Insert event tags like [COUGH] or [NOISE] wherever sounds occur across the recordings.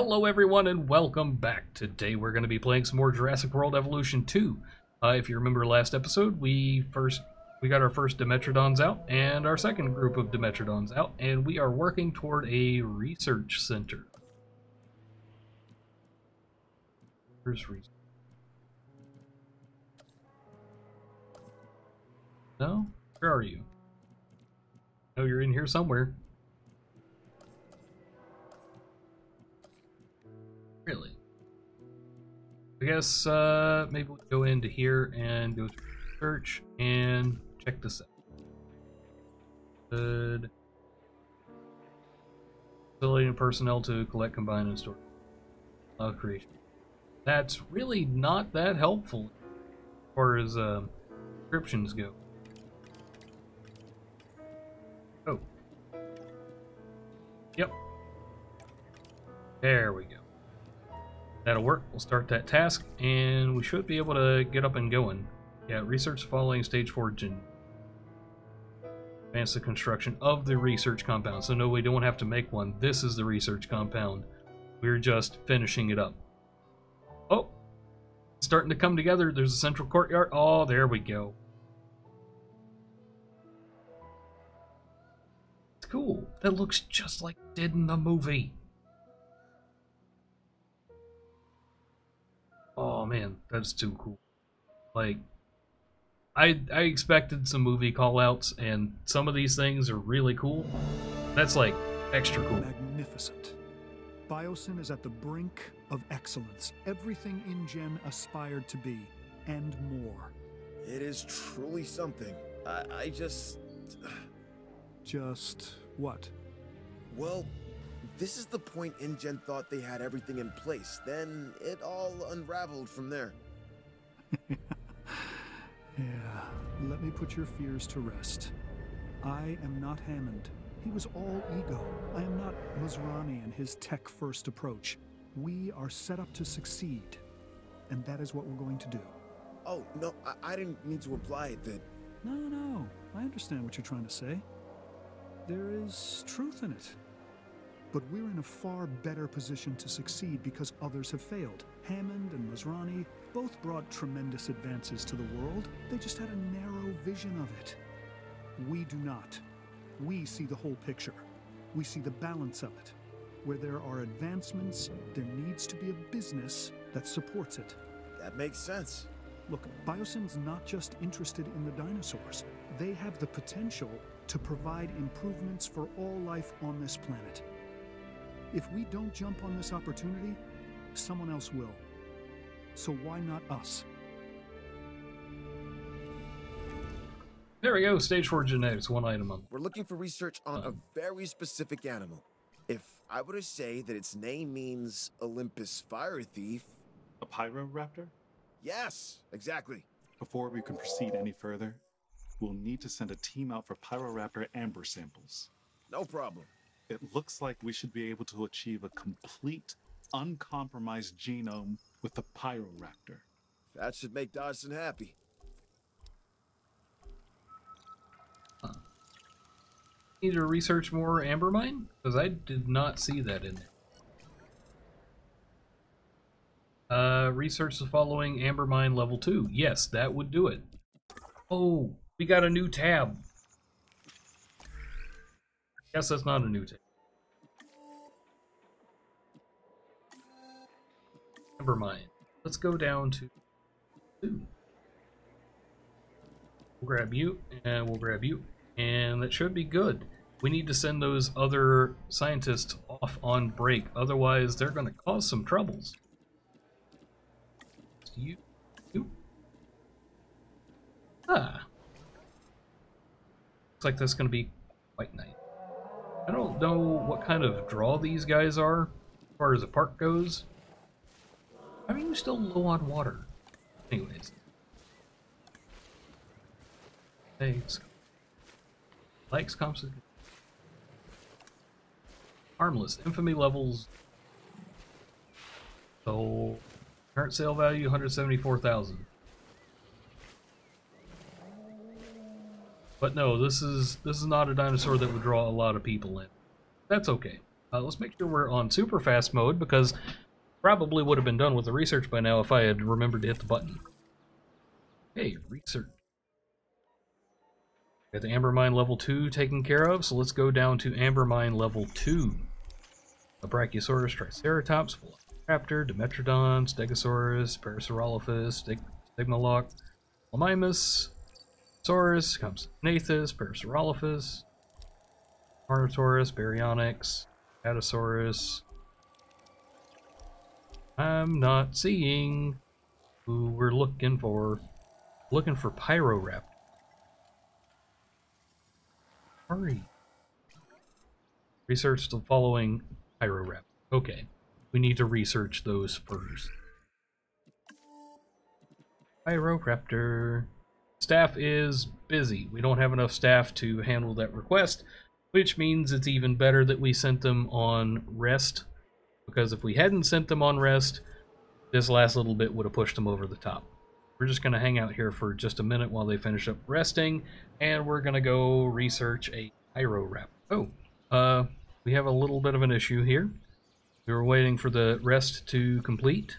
Hello everyone and welcome back. Today we're going to be playing some more Jurassic World Evolution 2. Uh, if you remember last episode, we first we got our first Dimetrodons out and our second group of Dimetrodons out, and we are working toward a research center. Where's research? No? Where are you? Oh, you're in here somewhere. Really? I guess uh, maybe we'll go into here and go to search and check this out. Good. Facility and personnel to collect, combine, and store. Uh, creation. That's really not that helpful as far as uh, descriptions go. Oh. Yep. There we go. That'll work. We'll start that task, and we should be able to get up and going. Yeah, research following stage 4 gen. Advance the construction of the research compound. So no, we don't have to make one. This is the research compound. We're just finishing it up. Oh! Starting to come together. There's a central courtyard. Oh, there we go. It's cool. That looks just like did in the movie. Man, that's too cool. Like I I expected some movie callouts and some of these things are really cool. That's like extra cool. Magnificent. Biosyn is at the brink of excellence. Everything InGen aspired to be, and more. It is truly something. I, I just. [SIGHS] Just what? Well, this is the point InGen thought they had everything in place. Then it all unraveled from there. [LAUGHS] Yeah, let me put your fears to rest. I am not Hammond. He was all ego. I am not Masrani and his tech first approach. We are set up to succeed, and that is what we're going to do. Oh, no, I, I didn't mean to imply that. No, no, I understand what you're trying to say. There is truth in it. But we're in a far better position to succeed because others have failed. Hammond and Masrani both brought tremendous advances to the world. They just had a narrow vision of it. We do not. We see the whole picture. We see the balance of it. Where there are advancements, there needs to be a business that supports it. That makes sense. Look, Biosyn's not just interested in the dinosaurs. They have the potential to provide improvements for all life on this planet. If we don't jump on this opportunity, someone else will. So why not us? There we go, stage 4 genetics, one item on. We're looking for research on a um. very specific animal. If I were to say that its name means Olympus Fire Thief. A Pyroraptor? Yes, exactly. Before we can proceed any further, we'll need to send a team out for Pyroraptor amber samples. No problem. It looks like we should be able to achieve a complete, uncompromised genome with the Pyroraptor. That should make Dodson happy. Need to research more amber mine? Because I did not see that in there. Uh, research the following amber mine level 2. Yes, that would do it. Oh, we got a new tab. Guess that's not a new tab. Amber mine. Let's go down to 2. We'll grab you, and we'll grab you and that should be good. We need to send those other scientists off on break, otherwise they're going to cause some troubles. You, you. Ah. Looks like that's going to be quite nice. I don't know what kind of draw these guys are, as far as the park goes. How are you still low on water? Anyways. Thanks. Likes comps. Harmless. Infamy levels. So current sale value 174,000. But no, this is this is not a dinosaur that would draw a lot of people in. That's okay. Uh, let's make sure we're on super fast mode because probably would have been done with the research by now if I had remembered to hit the button. Hey, research. Got the Amber Mine level 2 taken care of, so let's go down to Amber Mine level 2. A Brachiosaurus, Triceratops, Velociraptor, Dimetrodon, Stegosaurus, Parasaurolophus, Stig Stygimoloch, Lamimus, Saurus, Compsognathus, Parasaurolophus, Carnotaurus, Baryonyx, Apatosaurus. I'm not seeing who we're looking for. Looking for Pyroraptor. Hurry. Research the following Pyroraptor. Okay. We need to research those first. Pyroraptor. Staff is busy. We don't have enough staff to handle that request, which means it's even better that we sent them on rest. Because if we hadn't sent them on rest, this last little bit would have pushed them over the top. We're just going to hang out here for just a minute while they finish up resting, and we're going to go research a Pyroraptor. Oh, uh, we have a little bit of an issue here. We were waiting for the rest to complete.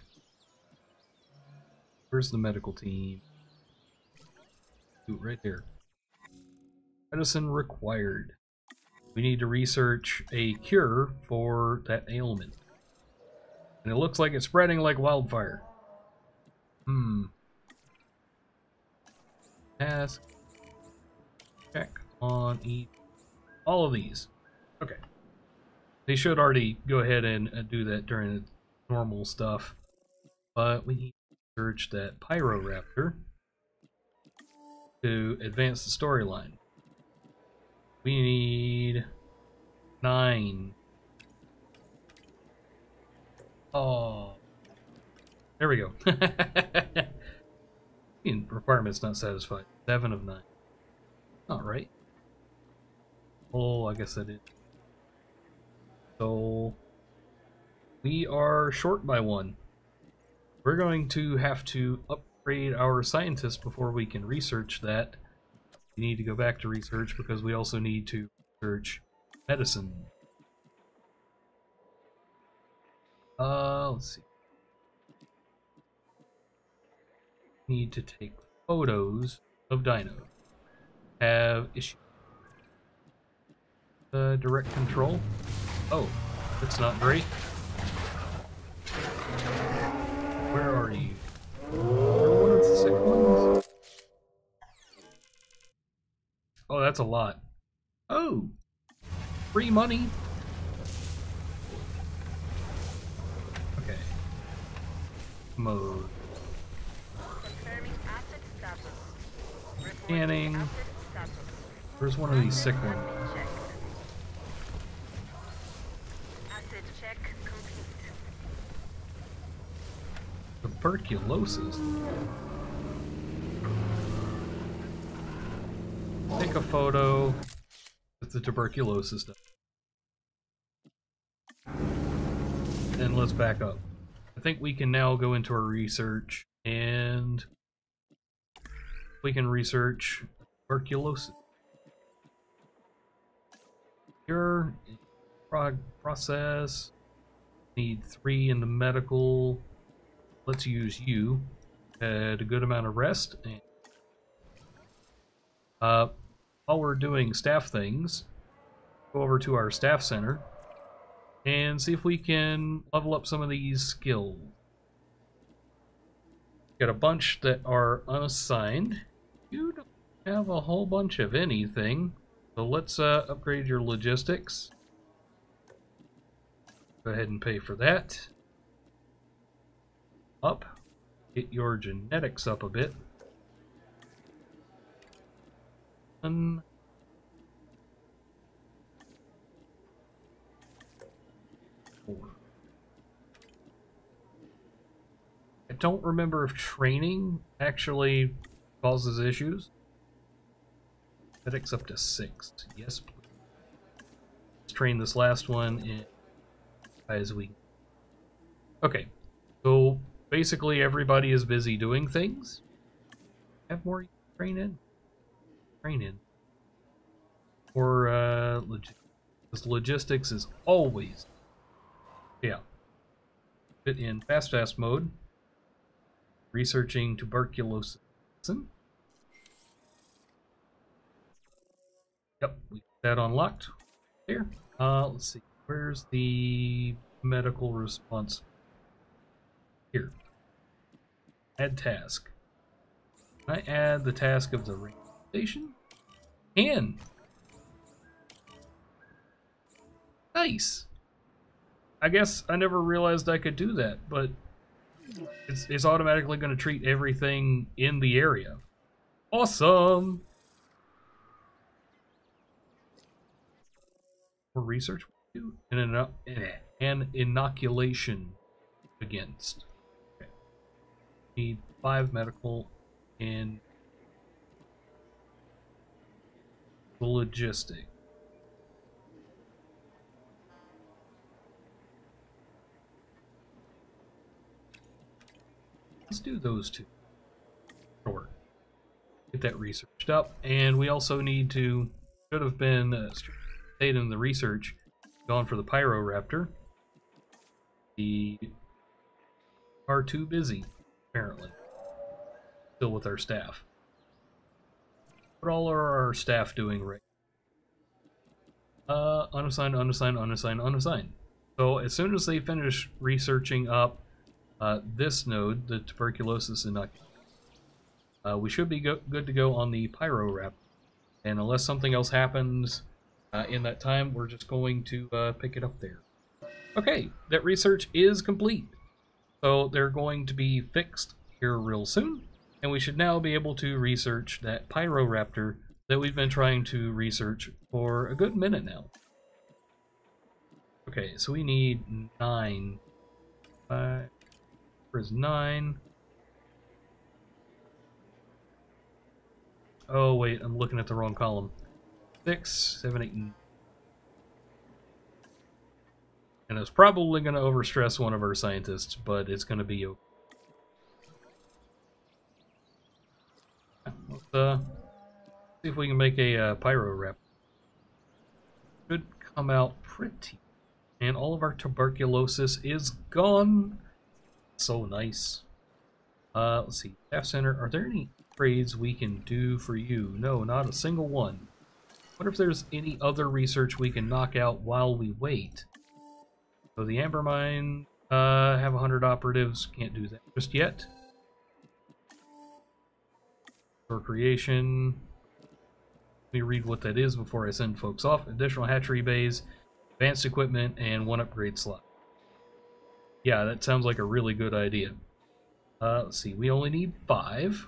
Where's the medical team? Right there. Medicine required. We need to research a cure for that ailment. And it looks like it's spreading like wildfire. Hmm. Task. Check on each. All of these. Okay. They should already go ahead and uh, do that during normal stuff. But we need to search that Pyroraptor to advance the storyline. We need nine. Oh. There we go. [LAUGHS] Hmm, requirement's not satisfied. Seven of nine. Not right. Oh, I guess I did. So we are short by one. We're going to have to upgrade our scientists before we can research that. We need to go back to research because we also need to research medicine. Uh, let's see. Need to take photos of Dino. Have issue. Uh, direct control. Oh, that's not great. That's a lot. Oh! Free money! Okay. Mode. Scanning. Where's one of these sick ones? Tuberculosis? Take a photo with the tuberculosis. Then let's back up. I think we can now go into our research and we can research tuberculosis. Cure, process, need three in the medical, let's use you. Had a good amount of rest. And, uh, while we're doing staff things, go over to our staff center and see if we can level up some of these skills. Got a bunch that are unassigned. You don't have a whole bunch of anything. So let's uh, upgrade your logistics. Go ahead and pay for that up, get your genetics up a bit. Four. I don't remember if training actually causes issues. Genetics up to six. Yes, please. Let's train this last one in as we. Okay, so basically everybody is busy doing things. Have more train in. Train in. Or uh legit Because logistics is always. Yeah. Fit in fast fast mode. Researching tuberculosis. Yep, we got that unlocked. There. Uh, let's see. Where's the medical response? Here. Add task. Can I add the task of the radio station? Can. Nice. I guess I never realized I could do that, but it's, it's automatically going to treat everything in the area. Awesome! For research, an, eh, an inoculation against. Okay. Need five medical in logistic. Let's do those two. Sure. Get that researched up. And we also need to, should have been uh, stayed in the research, gone for the Pyroraptor. The are too busy, apparently. Still with our staff. What all are our staff doing right? Uh, unassigned, unassigned, unassigned, unassigned. So as soon as they finish researching up uh, this node, the tuberculosis inoculation, uh, we should be go good to go on the Pyroraptor. And unless something else happens uh, in that time, we're just going to uh, pick it up there. Okay, that research is complete. So they're going to be fixed here real soon. And we should now be able to research that Pyroraptor that we've been trying to research for a good minute now. Okay, so we need nine. Five. Where's nine? Oh, wait, I'm looking at the wrong column. Six, seven, eight. And it's probably going to overstress one of our scientists, but it's going to be okay. Let's uh, see if we can make a uh, Pyroraptor. Should come out pretty. And all of our tuberculosis is gone. So nice. Uh, let's see. Staff Center, are there any trades we can do for you? No, not a single one. wonder if there's any other research we can knock out while we wait. So the Amber Mine, uh, have 100 operatives. Can't do that just yet. Creation. Let me read what that is before I send folks off. Additional hatchery bays, advanced equipment, and one upgrade slot. Yeah, that sounds like a really good idea. Uh, let's see, we only need five.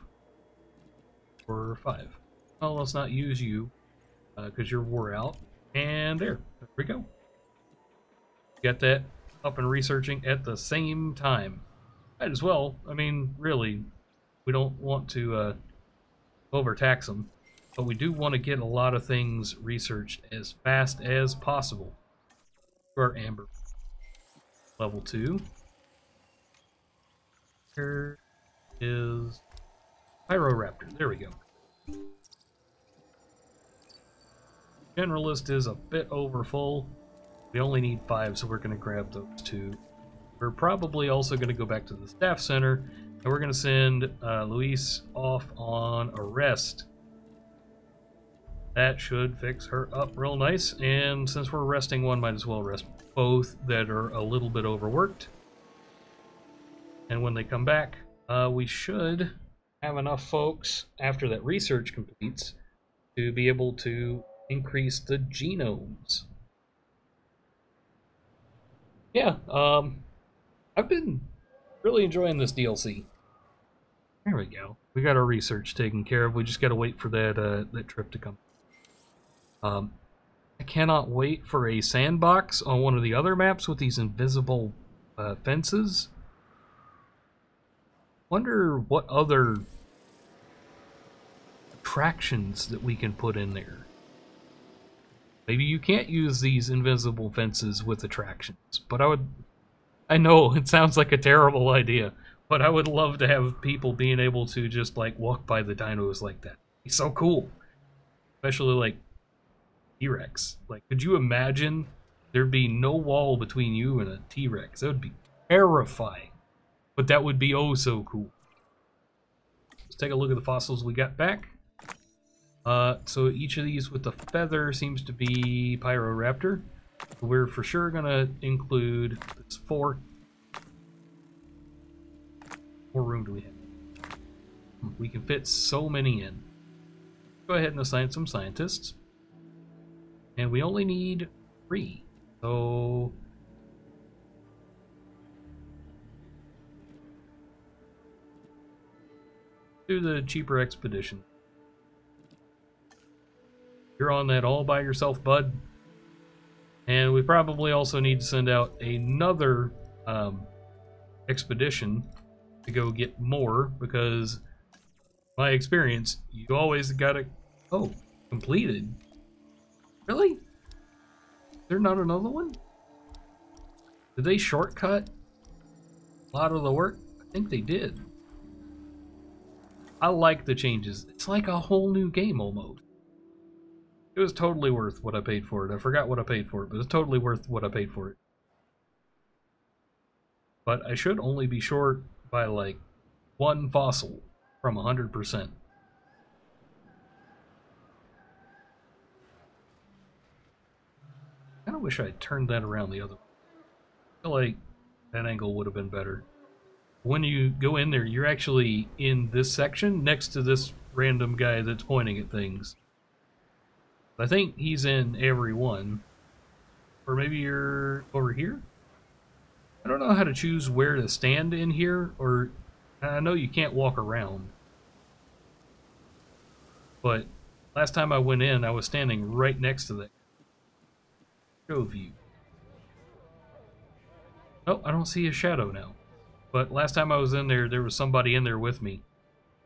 Or five. Well, let's not use you, because uh, you're wore out. And there, there we go. Got that up and researching at the same time. Might as well. I mean, really, we don't want to uh, overtax them, but we do want to get a lot of things researched as fast as possible. Our amber level two. Here is Pyroraptor. There we go. Generalist is a bit over full. We only need five, so we're going to grab those two. We're probably also going to go back to the staff center, and we're going to send uh, Luis off on arrest. That should fix her up real nice, and since we're resting one, might as well rest both that are a little bit overworked. And when they come back, uh, we should have enough folks after that research completes to be able to increase the genomes. Yeah, um, I've been really enjoying this DLC. There we go. We got our research taken care of. We just got to wait for that uh, that trip to come. Um, I cannot wait for a sandbox on one of the other maps with these invisible uh, fences. Wonder what other attractions that we can put in there. Maybe you can't use these invisible fences with attractions, but I would. I know [LAUGHS] it sounds like a terrible idea, but I would love to have people being able to just like walk by the dinos like that. It's so cool, especially like T-Rex. Like, could you imagine there'd be no wall between you and a T-Rex? That would be terrifying. But that would be oh so cool. Let's take a look at the fossils we got back. Uh, so each of these with the feather seems to be Pyroraptor. We're for sure gonna include this four. What room do we have? We can fit so many in. Go ahead and assign some scientists. And we only need three. So do the cheaper expedition. You're on that all by yourself, bud. And we probably also need to send out another um, expedition to go get more because my experience, you always gotta. Oh, completed. Really? There not another one? Did they shortcut a lot of the work? I think they did. I like the changes. It's like a whole new game almost. It was totally worth what I paid for it. I forgot what I paid for it, but it's totally worth what I paid for it. But I should only be short by like one fossil from 100%. I kind of wish I turned that around the other way. I feel like that angle would have been better. When you go in there, you're actually in this section next to this random guy that's pointing at things. I think he's in every one. Or maybe you're over here? I don't know how to choose where to stand in here, or I know you can't walk around. But last time I went in, I was standing right next to the Show view. Oh, I don't see a shadow now. But last time I was in there, there was somebody in there with me.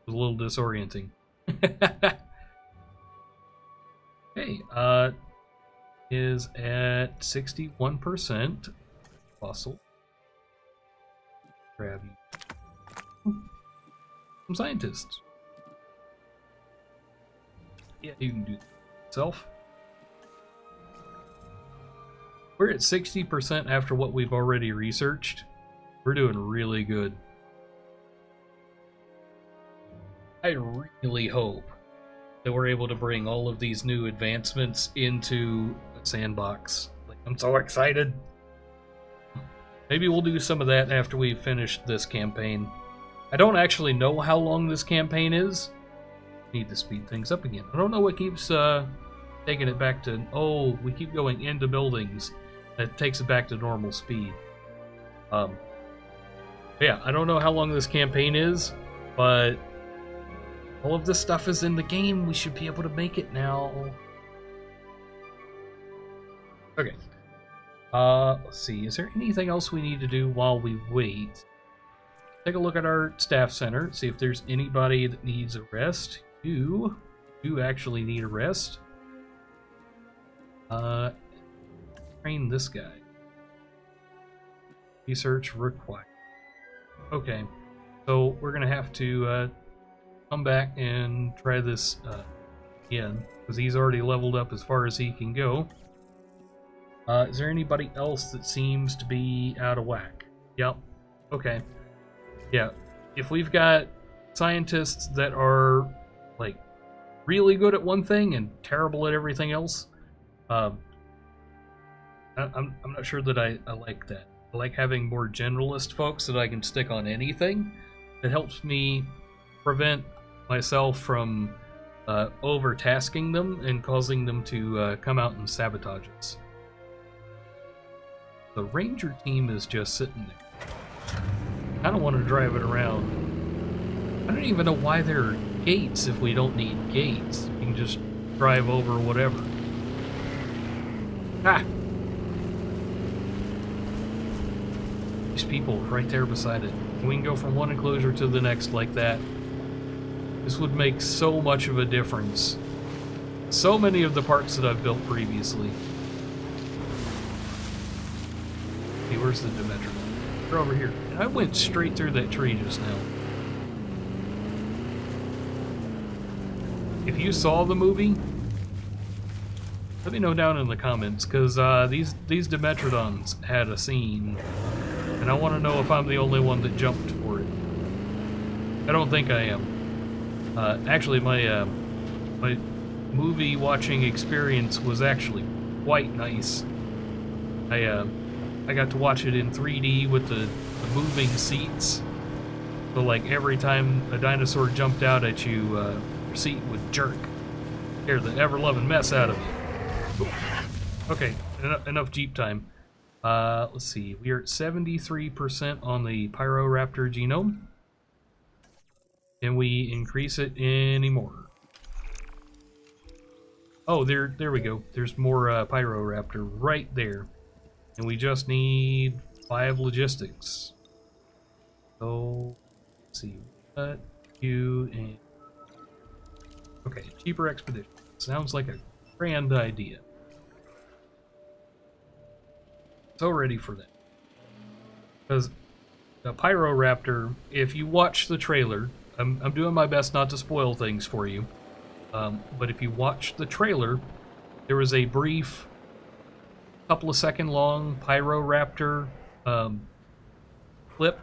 It was a little disorienting. [LAUGHS] hey, uh, is at 61% fossil. Some scientists. Yeah, you can do it yourself. We're at 60% after what we've already researched. We're doing really good. I really hope that we're able to bring all of these new advancements into a sandbox. Like, I'm so excited. Maybe we'll do some of that after we finish this campaign. I don't actually know how long this campaign is. Need to speed things up again. I don't know what keeps uh, taking it back to... Oh, we keep going into buildings. That takes it back to normal speed. Um, yeah, I don't know how long this campaign is, but all of this stuff is in the game. We should be able to make it now. Okay. Uh, let's see. Is there anything else we need to do while we wait? Take a look at our staff center. See if there's anybody that needs a rest. You do actually need a rest. Uh, train this guy. Research required. Okay, so we're gonna have to uh, come back and try this uh, again because he's already leveled up as far as he can go. Uh, is there anybody else that seems to be out of whack? Yep. Okay. Yeah. If we've got scientists that are like really good at one thing and terrible at everything else, um, I, I'm I'm not sure that I, I like that. I like having more generalist folks that I can stick on anything. It helps me prevent myself from uh, overtasking them and causing them to uh, come out and sabotage us. The ranger team is just sitting there. I don't want to drive it around. I don't even know why there are gates if we don't need gates. You can just drive over whatever. Ah! These people right there beside it. We can go from one enclosure to the next like that. This would make so much of a difference. So many of the parks that I've built previously. Hey, where's the Demetra? They're over here. I went straight through that tree just now. If you saw the movie, Let me know down in the comments, because uh, these, these Dimetrodons had a scene, and I want to know if I'm the only one that jumped for it. I don't think I am. Uh, actually, my, uh, my movie watching experience was actually quite nice. I, uh, I got to watch it in 3D with the, the moving seats. So, like, every time a dinosaur jumped out at you, uh, your seat would jerk. Scare the ever-loving mess out of you. Okay, enough, enough Jeep time. Uh, let's see. We are at 73% on the Pyroraptor genome. Can we increase it anymore? Oh, there, there we go. There's more uh, Pyroraptor right there. And we just need five logistics. So, see. What, you, and... Okay, cheaper expedition. Sounds like a grand idea. So ready for that. Because the Pyroraptor, if you watch the trailer, I'm, I'm doing my best not to spoil things for you. Um, but if you watch the trailer, there was a brief, couple of second long Pyroraptor um, clip,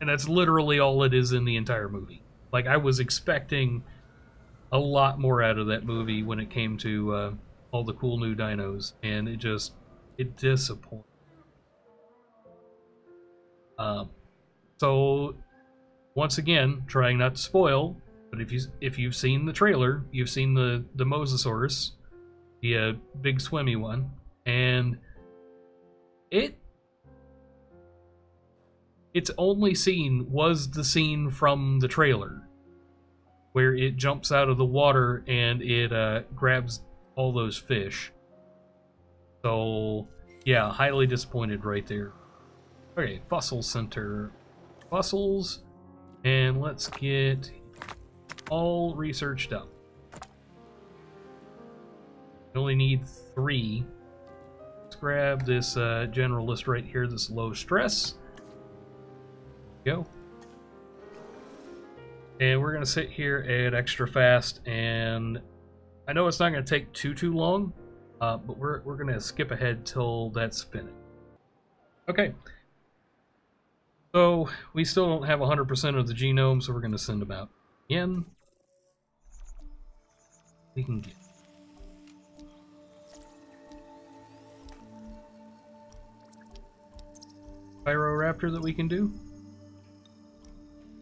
and that's literally all it is in the entire movie. Like I was expecting a lot more out of that movie when it came to uh, all the cool new dinos, and it just it disappointed. Um, so once again, trying not to spoil, but if you if you've seen the trailer, you've seen the the Mosasaurus, the uh, big swimmy one, and it its only scene was the scene from the trailer where it jumps out of the water and it uh, grabs all those fish. So, yeah, highly disappointed right there. Okay, Fossil Center. Fossils. And let's get all researched up. We only need three. Grab this uh, generalist right here, this low stress. Go. And we're going to sit here at extra fast, and I know it's not going to take too, too long, uh, but we're, we're going to skip ahead till that's finished. Okay. So, we still don't have 100% of the genome, so we're going to send them out again. We can get Pyroraptor that we can do?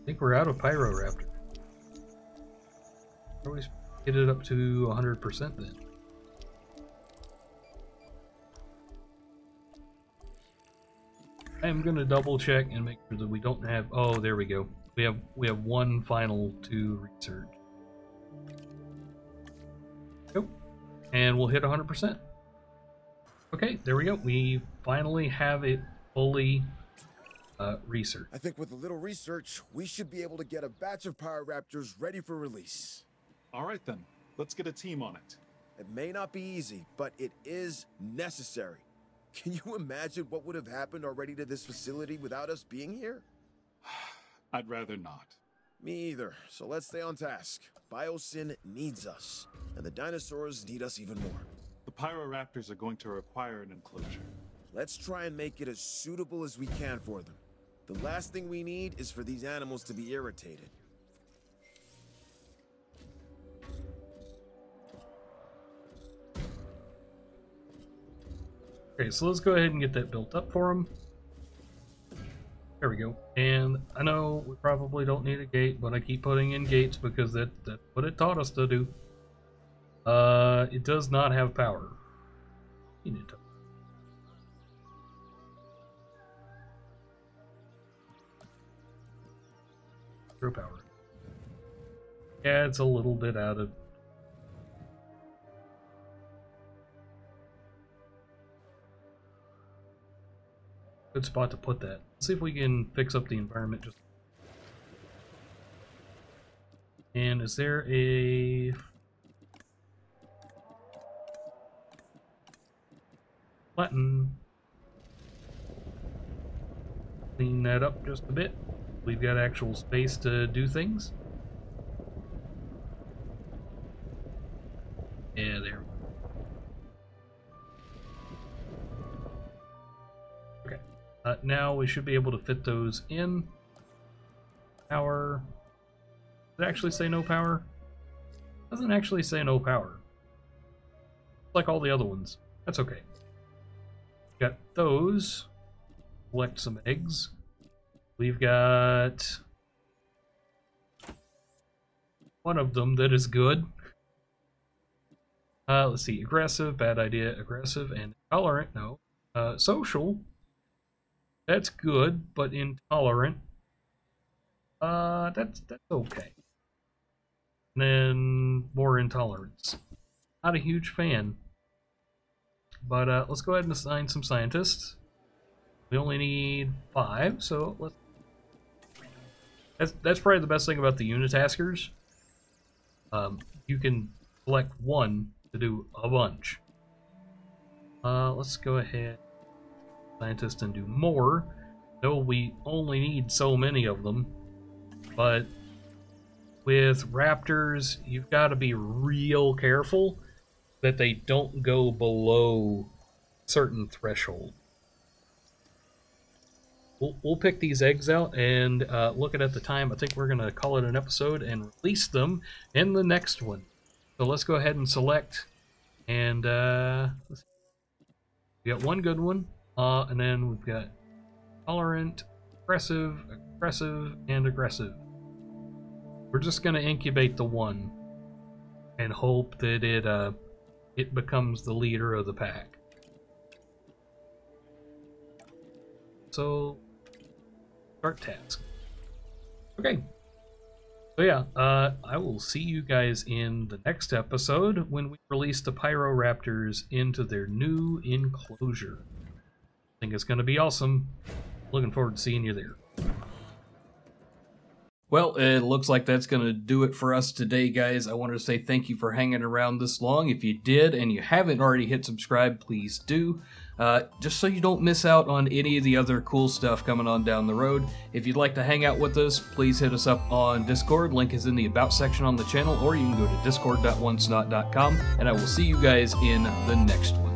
I think we're out of Pyroraptor. Always get it up to 100% then. I am gonna double check and make sure that we don't have. Oh, there we go. We have we have one final to research. Go, and we'll hit 100%. Okay, there we go. We finally have it fully uh, researched. I think with a little research, we should be able to get a batch of Pyroraptors ready for release. All right then, let's get a team on it. It may not be easy, but it is necessary. Can you imagine what would have happened already to this facility without us being here? [SIGHS] I'd rather not. Me either, so let's stay on task. Biosyn needs us, and the dinosaurs need us even more. The Pyroraptors are going to require an enclosure. Let's try and make it as suitable as we can for them. The last thing we need is for these animals to be irritated. Okay, so let's go ahead and get that built up for them. There we go. And I know we probably don't need a gate, but I keep putting in gates because that, that's what it taught us to do. Uh, it does not have power. You need to. Zero power. Yeah, it's a little bit out of good spot to put that. Let's see if we can fix up the environment just. And is there a button? Clean that up just a bit we've got actual space to do things. Yeah, there. Okay. Uh, now we should be able to fit those in. Power. It actually say no power? It doesn't actually say no power. Like all the other ones. That's okay. Got those. Collect some eggs. We've got one of them that is good. Uh, let's see. Aggressive, bad idea. Aggressive and intolerant, no. Uh, social, that's good, but intolerant, uh, that's that's okay. And then more intolerance. Not a huge fan. But uh, let's go ahead and assign some scientists. We only need five, so let's. That's that's probably the best thing about the unitaskers. Um, you can select one to do a bunch. Uh, let's go ahead, scientist, and do more. Though we only need so many of them, but with raptors, you've got to be real careful that they don't go below certain threshold. We'll, we'll pick these eggs out and uh, look at, at the time. I think we're going to call it an episode and release them in the next one. So let's go ahead and select. And uh, we got one good one. Uh, and then we've got tolerant, aggressive, aggressive, and aggressive. We're just going to incubate the one and hope that it uh, it becomes the leader of the pack. So, start task. Okay. So yeah, uh, I will see you guys in the next episode when we release the Pyroraptors into their new enclosure. I think it's going to be awesome. Looking forward to seeing you there. Well, it looks like that's going to do it for us today, guys. I wanted to say thank you for hanging around this long. If you did and you haven't already hit subscribe, please do. Uh, just so you don't miss out on any of the other cool stuff coming on down the road. If you'd like to hang out with us, please hit us up on Discord. Link is in the About section on the channel, or you can go to discord.wonsnot.com, and I will see you guys in the next one.